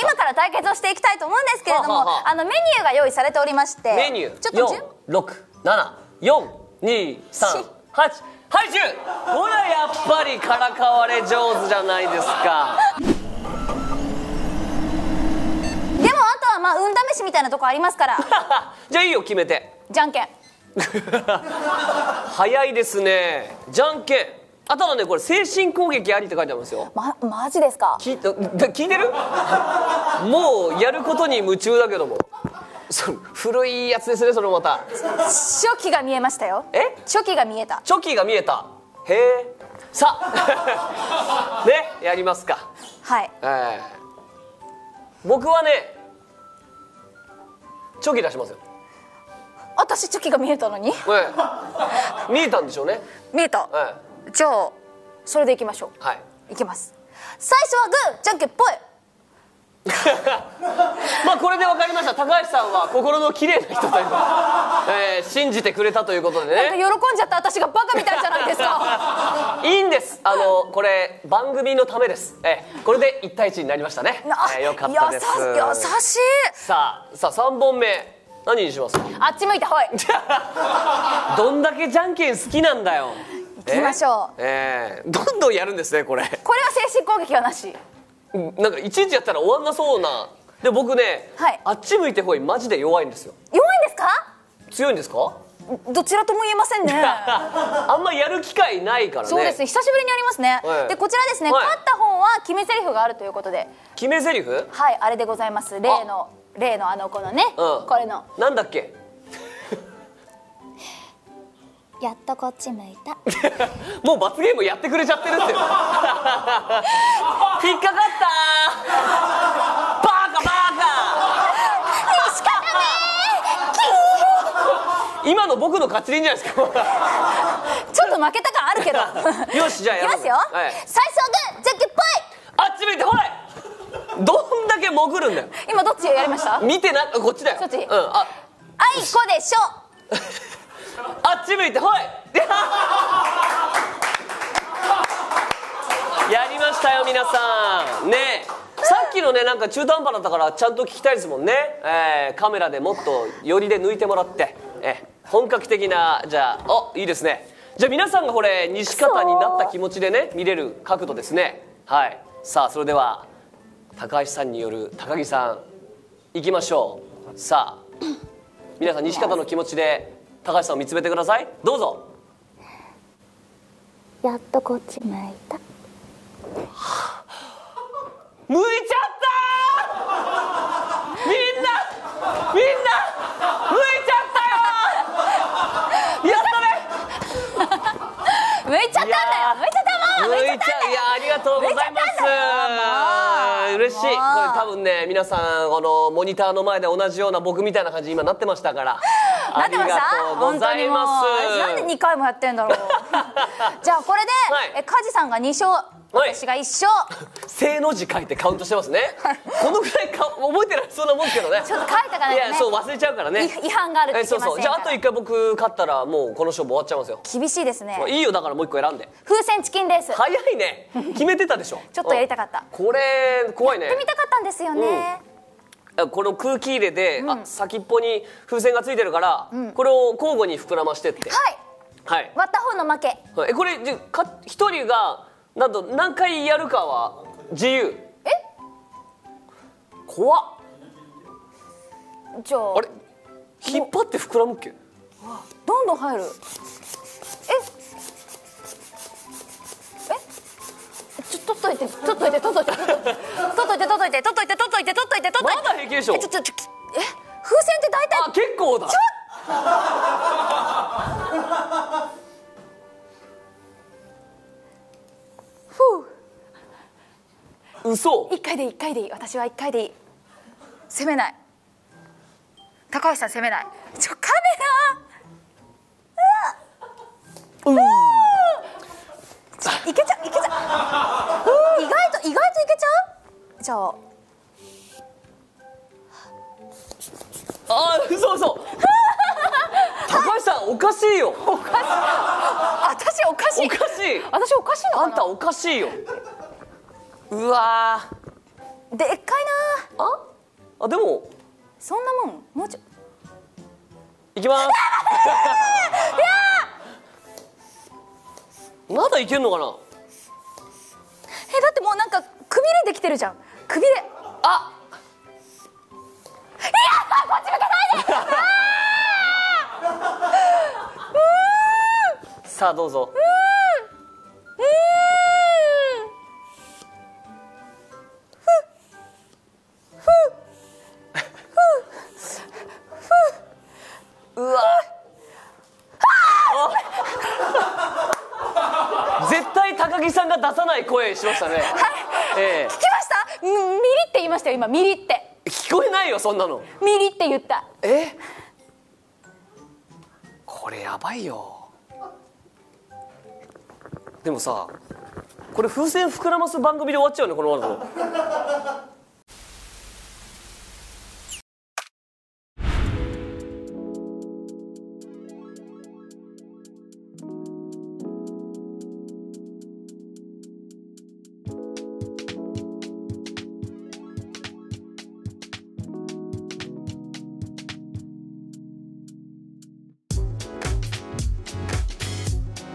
今から対決をしていきたいと思うんですけれどもはあはあのメニューが用意されておりましてメニュー。ちょっと順？4674238はい10ほらやっぱりからかわれ上手じゃないですか。でもあとはまあ運試しみたいなとこありますから。じゃあいいよ決めて。じゃんけん。早いですね。じゃんけんあとはねこれ精神攻撃ありって書いてありますよ。まマジですか？聞い聞いてる？もうやることに夢中だけども。そ古いやつですねそれまた。初期が見えましたよ。え？初期が見えた。チョキが見えた。へえ。さあ。ねやりますか。はい。えー僕はねチョキ出しますよ、私チョキが見えたのに？ええ見えたんでしょうね、見えた。えじゃあそれでいきましょえはい、ういきます。最初はグーじゃんけんぽい。まあこれで分かりました。高橋さんは心の綺麗な人という えー信じてくれたということでね。喜んじゃった私がバカみたいじゃないですか。いいんです。あのこれ番組のためです、えーこれで1対1になりましたね、あえーよかったです。やさ優しい。さあさあ3本目何にします？あっち向いてほい。どんだけじゃんけん好きなんだよ。行きましょう。えーえー。どんどんやるんですねこれ。これは精神攻撃はなし。うんなんかいちいちやったら終わんなそうな。で僕ね、はい。あっち向いてほいマジで弱いんですよ。弱いんですか？強いんですか？どちらとも言えませんね。あんまやる機会ないからね。そうですね。久しぶりにありますね、はい。でこちらですね、はい。勝った方は決め台詞があるということで。決め台詞？はいあれでございます。例の例のあのこのね、うん。これの。なんだっけ？やっとこっち向いた。もう罰ゲームやってくれちゃってるって。引っかかった。バカバ仕方ねカ今の僕の勝ちでいいんじゃないですか。ーちょっと負けた感あるけど。よしじゃあやろう。いきますよ、はい。最初はグーじゃんけんぽいあっち向いてほいどんだけ潜るんだよ。今どっちやりました？見てなこっちだよ。そっち？うんあ。あいこでしょち向いてほい！やりましたよ皆さん。ね。さっきのねなんか中途半端だったからちゃんと聞きたいですもんね、えーカメラでもっと寄りで抜いてもらって、えー本格的なじゃあおいいですね。じゃあ皆さんがこれ西方になった気持ちでね見れる角度ですね。はい。さあそれでは高橋さんによる高木さんいきましょう。さあ皆さん西方の気持ちで高橋さんを見つめてください。どうぞ。やっとこっち向いた。向いちゃった！みんなみんな向いちゃったよ！やったね！向いちゃったんだよ！向いちゃったもん！向いちゃいやありがとうございます嬉しい。これ多分ね皆さんあのモニターの前で同じような僕みたいな感じに今なってましたから。なってました？ありがとうございます。なんで2回もやってんだろう。じゃあこれで、はい。え梶さんが2勝はい。私が1勝正の字書いてカウントしてますね。このぐらいか覚えてないそうなもんですけどね。ちょっと書いとかないとね。いやそう忘れちゃうからね。違違反があるってえそうそう。じゃああと一回僕勝ったらもうこの勝負終わっちゃいますよ。厳しいですね。いいよだからもう一個選んで。風船チキンレース早いね。決めてたでしょ。ちょっとやりたかった。うんこれ怖いね。やってみたかったんですよね、この空気入れで、あ先っぽに風船がついてるから、これを交互に膨らましてって。はい。はい。割った方の負け。えこれじゃか一人がなんと何回やるかは自由。え？怖っ。じゃあ。あれ？引っ張って膨らむっけ？どんどん入る。え？え？ちょ取っといて。取っといて取っといて。取っといて取っといて。取っといて取っといて取っといて取っといて。まだ平気でしょ。えちょちょえ風船って大体あ結構だふ嘘。一回でいい一回でいい。私は一回でいい。攻めない。高橋さん攻めない。ちょカメラ。うわちょいけちゃういけちゃう。意外と意外といけちゃう？じゃあ。あ嘘嘘。高橋さんおかしいよ。私おかしい。おかしい。私おかしいのあんたおかしいようわでっかいなあ？でも。そんなもん？もうちょ。いきます。まだいけんのかな？えだってもうなんかくびれできてるじゃん。くびれ。あ。さあどうぞ。う絶対高木さんが出さない声しましたね。ええ。聞きました？うんミリって言いましたよ今ミリって。聞こえないよそんなの。ミリって言った。え？これやばいよ。でもさこれ風船膨らます番組で終わっちゃうねこのままだと